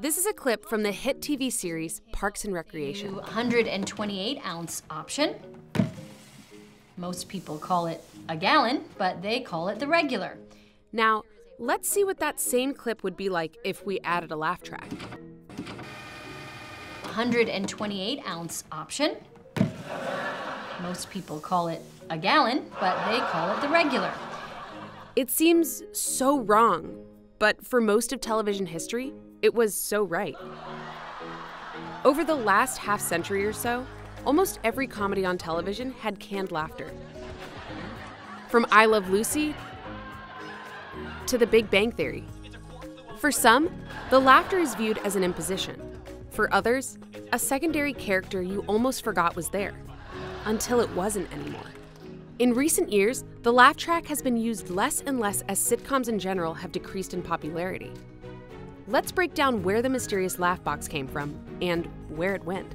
This is a clip from the hit TV series Parks and Recreation. 128 ounce option. Most people call it a gallon, but they call it the regular. Now, let's see what that same clip would be like if we added a laugh track. 128 ounce option. Most people call it a gallon, but they call it the regular. It seems so wrong, but for most of television history, it was so right. Over the last half century or so, almost every comedy on television had canned laughter. From I Love Lucy to The Big Bang Theory. For some, the laughter is viewed as an imposition. For others, a secondary character you almost forgot was there, until it wasn't anymore. In recent years, the laugh track has been used less and less as sitcoms in general have decreased in popularity. Let's break down where the mysterious laugh box came from and where it went.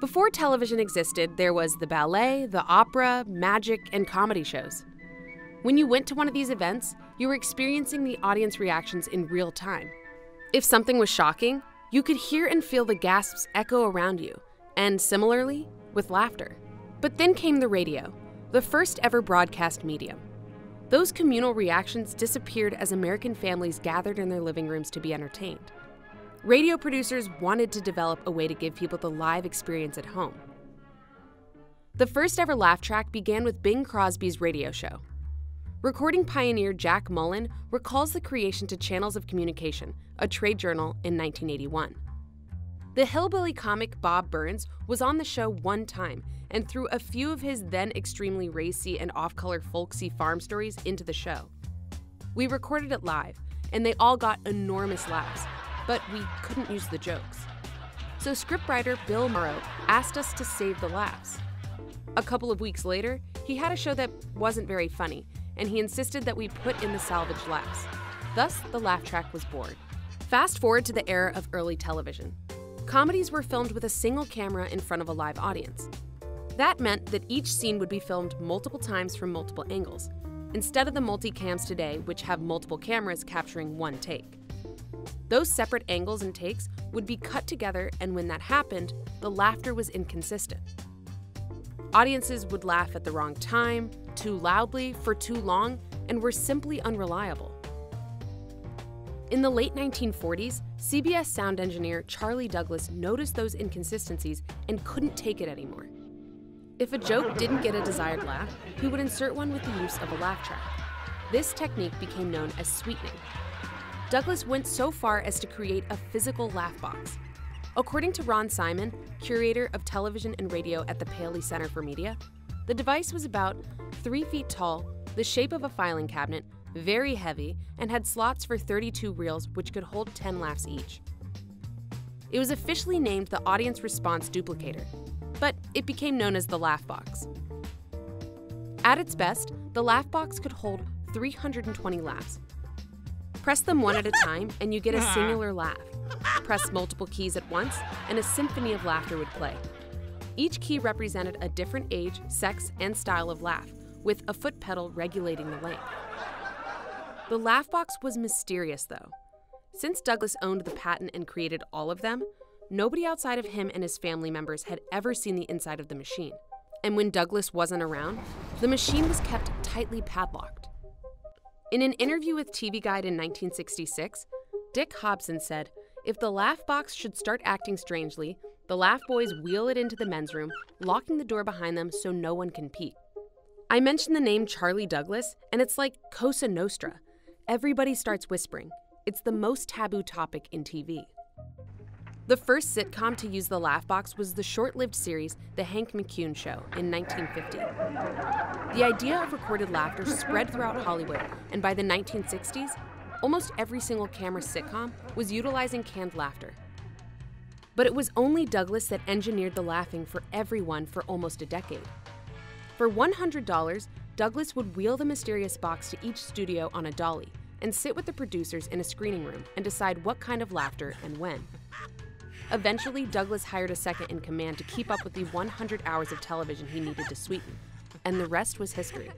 Before television existed, there was the ballet, the opera, magic, and comedy shows. When you went to one of these events, you were experiencing the audience reactions in real time. If something was shocking, you could hear and feel the gasps echo around you, and similarly, with laughter. But then came the radio, the first ever broadcast medium. Those communal reactions disappeared as American families gathered in their living rooms to be entertained. Radio producers wanted to develop a way to give people the live experience at home. The first ever laugh track began with Bing Crosby's radio show. Recording pioneer Jack Mullin recalls the creation to Channels of Communication, a trade journal, in 1981. The hillbilly comic Bob Burns was on the show one time and threw a few of his then extremely racy and off color folksy farm stories into the show. We recorded it live, and they all got enormous laughs, but we couldn't use the jokes. So scriptwriter Bill Morrow asked us to save the laughs. A couple of weeks later, he had a show that wasn't very funny, and he insisted that we put in the salvaged laughs. Thus, the laugh track was born. Fast forward to the era of early television. Comedies were filmed with a single camera in front of a live audience. That meant that each scene would be filmed multiple times from multiple angles, instead of the multicams today, which have multiple cameras capturing one take. Those separate angles and takes would be cut together, and when that happened, the laughter was inconsistent. Audiences would laugh at the wrong time, too loudly, for too long, and were simply unreliable. In the late 1940s, CBS sound engineer Charley Douglass noticed those inconsistencies and couldn't take it anymore. If a joke didn't get a desired laugh, he would insert one with the use of a laugh track. This technique became known as sweetening. Douglass went so far as to create a physical laugh box. According to Ron Simon, curator of television and radio at the Paley Center for Media, the device was about three feet tall, the shape of a filing cabinet, very heavy, and had slots for 32 reels which could hold 10 laughs each. It was officially named the Audience Response Duplicator, but it became known as the Laugh Box. At its best, the Laugh Box could hold 320 laughs. Press them one at a time, and you get a ah. singular laugh. Press multiple keys at once, and a symphony of laughter would play. Each key represented a different age, sex, and style of laugh, with a foot pedal regulating the length. The laugh box was mysterious, though. Since Douglass owned the patent and created all of them, nobody outside of him and his family members had ever seen the inside of the machine. And when Douglass wasn't around, the machine was kept tightly padlocked. In an interview with TV Guide in 1966, Dick Hobson said, If the laugh box should start acting strangely, the laugh boys wheel it into the men's room, locking the door behind them so no one can peek. I mentioned the name Charley Douglass, and it's like Cosa Nostra. Everybody starts whispering. It's the most taboo topic in TV. The first sitcom to use the laugh box was the short lived series The Hank McCune Show in 1950. The idea of recorded laughter spread throughout Hollywood, and by the 1960s, almost every single camera sitcom was utilizing canned laughter. But it was only Douglass that engineered the laughing for everyone for almost a decade. For $100, Douglass would wheel the mysterious box to each studio on a dolly and sit with the producers in a screening room and decide what kind of laughter and when. Eventually, Douglass hired a second in command to keep up with the 100 hours of television he needed to sweeten, and the rest was history.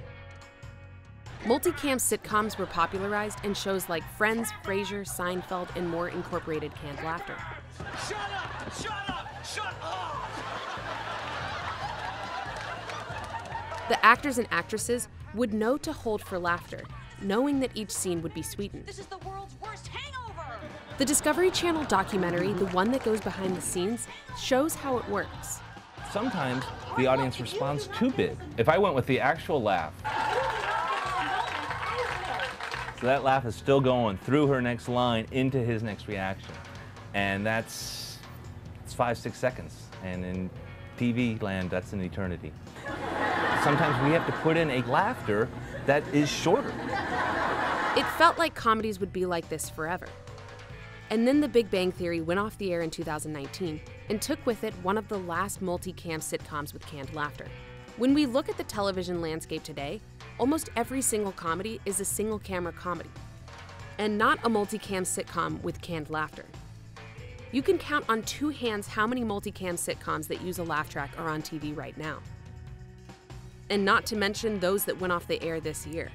Multicam sitcoms were popularized and shows like Friends, Frasier, Seinfeld, and more incorporated canned laughter. Shut up! Shut up! Shut up! The actors and actresses would know to hold for laughter, knowing that each scene would be sweetened. This is the world's worst hangover! The Discovery Channel documentary, the one that goes behind the scenes, shows how it works. Sometimes the audience responds too big. If I went with the actual laugh, so that laugh is still going through her next line into his next reaction. And that's it's five, six seconds. And in TV land, that's an eternity. Sometimes we have to put in a laughter that is shorter. It felt like comedies would be like this forever. And then The Big Bang Theory went off the air in 2019 and took with it one of the last multicam sitcoms with canned laughter. When we look at the television landscape today, almost every single comedy is a single camera comedy, and not a multicam sitcom with canned laughter. You can count on two hands how many multicam sitcoms that use a laugh track are on TV right now. And not to mention those that went off the air this year.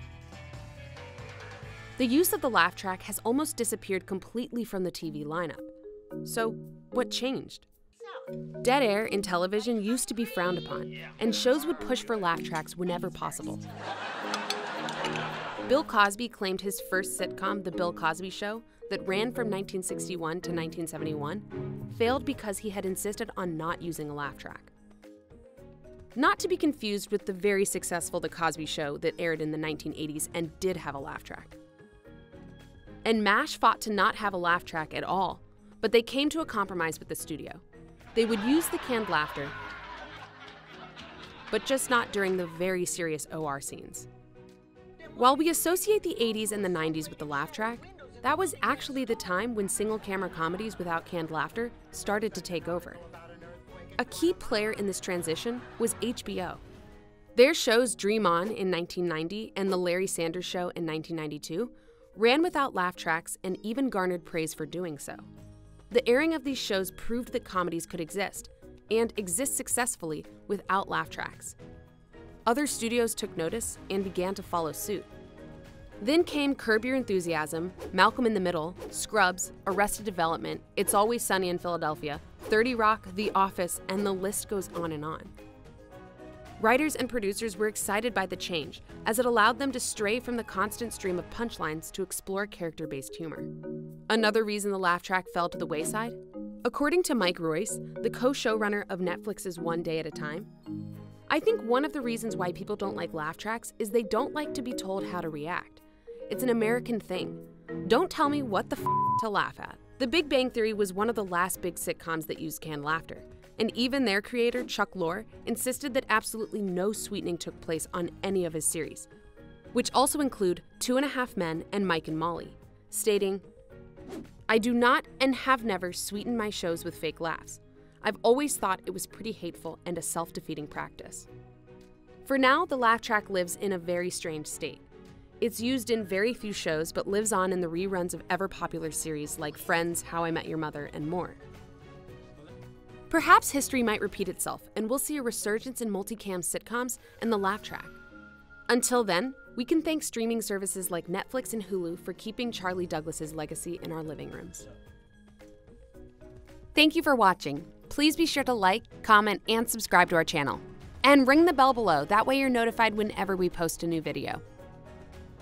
The use of the laugh track has almost disappeared completely from the TV lineup. So, what changed? Dead air in television used to be frowned upon, and shows would push for laugh tracks whenever possible. Bill Cosby claimed his first sitcom, The Bill Cosby Show, that ran from 1961 to 1971, failed because he had insisted on not using a laugh track. Not to be confused with the very successful The Cosby Show that aired in the 1980s and did have a laugh track. And MASH fought to not have a laugh track at all, but they came to a compromise with the studio. They would use the canned laughter, but just not during the very serious OR scenes. While we associate the 80s and the 90s with the laugh track, that was actually the time when single camera comedies without canned laughter started to take over. A key player in this transition was HBO. Their shows Dream On in 1990 and The Larry Sanders Show in 1992 ran without laugh tracks and even garnered praise for doing so. The airing of these shows proved that comedies could exist, and exist successfully without laugh tracks. Other studios took notice and began to follow suit. Then came Curb Your Enthusiasm, Malcolm in the Middle, Scrubs, Arrested Development, It's Always Sunny in Philadelphia, 30 Rock, The Office, and the list goes on and on. Writers and producers were excited by the change, as it allowed them to stray from the constant stream of punchlines to explore character based humor. Another reason the laugh track fell to the wayside? According to Mike Royce, the co showrunner of Netflix's One Day at a Time, I think one of the reasons why people don't like laugh tracks is they don't like to be told how to react. It's an American thing. Don't tell me what the f to laugh at. The Big Bang Theory was one of the last big sitcoms that used canned laughter and even their creator, Chuck Lorre, insisted that absolutely no sweetening took place on any of his series, which also include Two and a Half Men and Mike and Molly, stating, I do not and have never sweetened my shows with fake laughs. I've always thought it was pretty hateful and a self defeating practice. For now, the laugh track lives in a very strange state. It's used in very few shows, but lives on in the reruns of ever popular series like Friends, How I Met Your Mother, and more. Perhaps history might repeat itself, and we'll see a resurgence in multicam sitcoms and the laugh track. Until then, we can thank streaming services like Netflix and Hulu for keeping Charley Douglass's legacy in our living rooms. Thank you for watching. Please be sure to like, comment, and subscribe to our channel. And ring the bell below, that way you're notified whenever we post a new video.